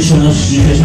一緒します